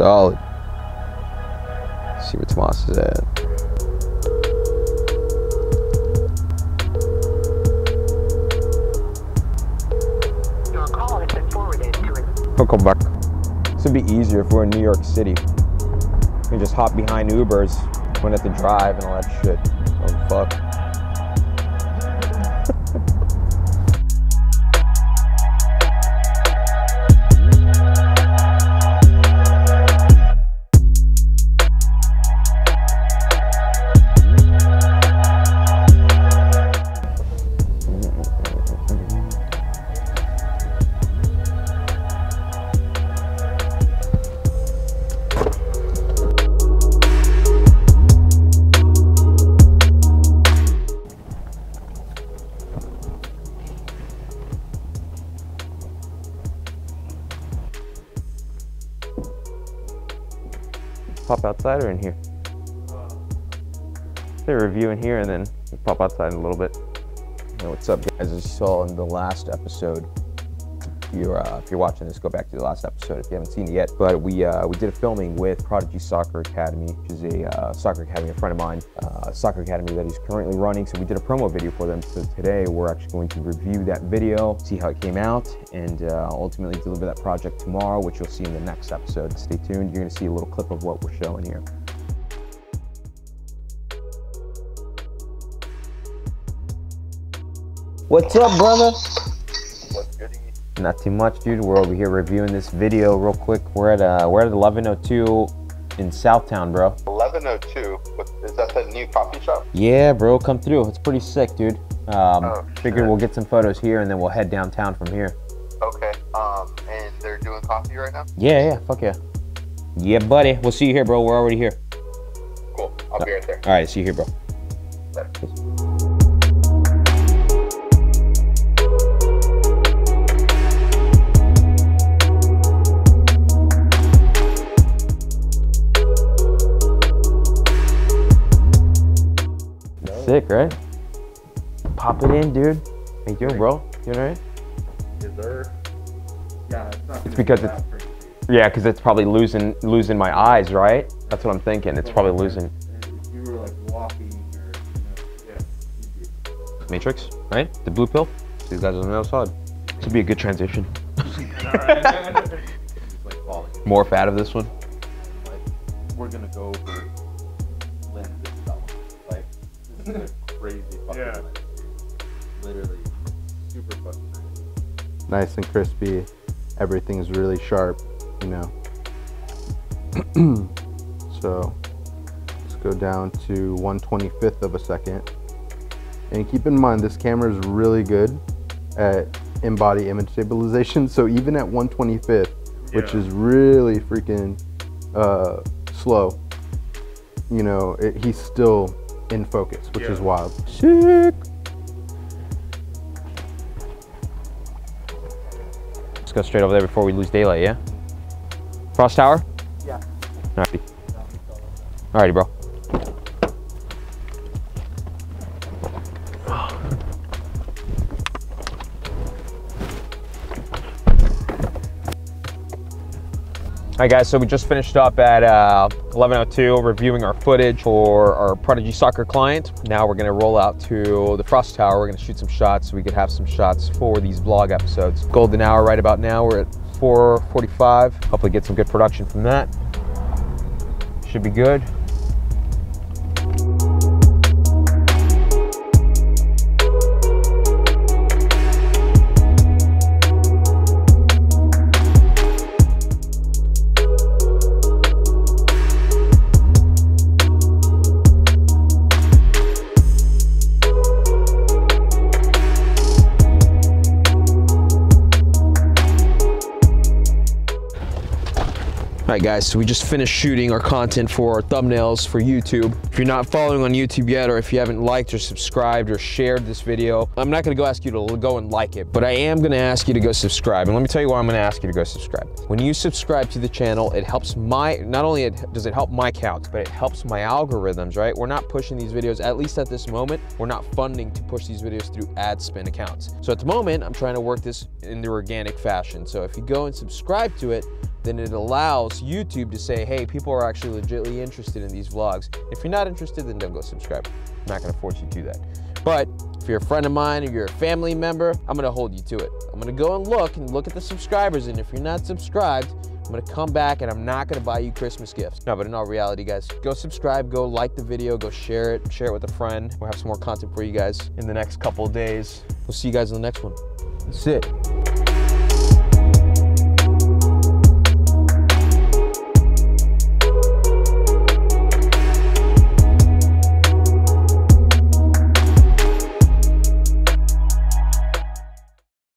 Solid. Let's see where Tomas is at. Your call has been forwarded to an He'll come back. This would be easier if we're in New York City. We can just hop behind Ubers, wouldn't the drive and all that shit. Oh fuck. Pop outside or in here? Say review in here and then pop outside in a little bit. Hey, what's up guys? As you saw in the last episode, you're, uh, if you're watching this, go back to the last episode if you haven't seen it yet. But we uh, we did a filming with Prodigy Soccer Academy, which is a uh, soccer academy, a friend of mine, uh, soccer academy that he's currently running. So we did a promo video for them. So today we're actually going to review that video, see how it came out, and uh, ultimately deliver that project tomorrow, which you'll see in the next episode. Stay tuned. You're going to see a little clip of what we're showing here. What's up, brother? Not too much, dude. We're over here reviewing this video real quick. We're at uh, we're at 1102 in Southtown, bro. 1102. What, is that the new coffee shop? Yeah, bro, come through. It's pretty sick, dude. Um, Oh, figured we'll get some photos here and then we'll head downtown from here. Okay. Um, and they're doing coffee right now? Yeah, yeah, fuck yeah. Yeah, buddy. We'll see you here, bro. We're already here. Cool. I'll be right there. All right, see you here, bro. Sick, right? Pop it in, dude. How you doing, bro? You alright? Is there? Yeah, it's not. It's because it's yeah, because it's probably losing losing my eyes, right? That's what I'm thinking. It's probably losing you were like walking or, you know, yeah. Matrix, right? The blue pill. These guys on the other side. This would be a good transition. More like falling. Morph out of this one. Like, we're gonna go over crazy fucking Yeah. lens. Literally, super fucking nice. nice and crispy. Everything's really sharp, you know. so let's go down to 125th of a second. And keep in mind, this camera is really good at in-body image stabilization. So even at 125th, which Yeah. is really freaking uh, slow, you know, it, he's still in focus, which is wild. Sick. Let's go straight over there before we lose daylight, yeah? Frost Tower? Yeah. Alrighty. Alrighty, bro. Hi guys, so we just finished up at uh, 1102 reviewing our footage for our Prodigy Soccer client. Now we're gonna roll out to the Frost Tower. We're gonna shoot some shots so we could have some shots for these vlog episodes. Golden hour right about now. We're at 4:45. Hopefully get some good production from that. Should be good. All right, guys, so we just finished shooting our content for our thumbnails for YouTube. If you're not following on YouTube yet, or if you haven't liked or subscribed or shared this video, I'm not gonna go ask you to go and like it, but I am gonna ask you to go subscribe. And let me tell you why I'm gonna ask you to go subscribe. When you subscribe to the channel, it helps my, not only it, does it help my count, but it helps my algorithms, right? We're not pushing these videos, at least at this moment, we're not funding to push these videos through ad spin accounts. So at the moment, I'm trying to work this in the organic fashion. So if you go and subscribe to it, then it allows YouTube to say, hey, people are actually legitly interested in these vlogs. If you're not interested, then don't go subscribe. I'm not gonna force you to do that. But if you're a friend of mine or you're a family member, I'm gonna hold you to it. I'm gonna go and look and look at the subscribers, and if you're not subscribed, I'm gonna come back and I'm not gonna buy you Christmas gifts. No, but in all reality, guys, go subscribe, go like the video, go share it, share it with a friend. We'll have some more content for you guys in the next couple days. We'll see you guys in the next one. That's it.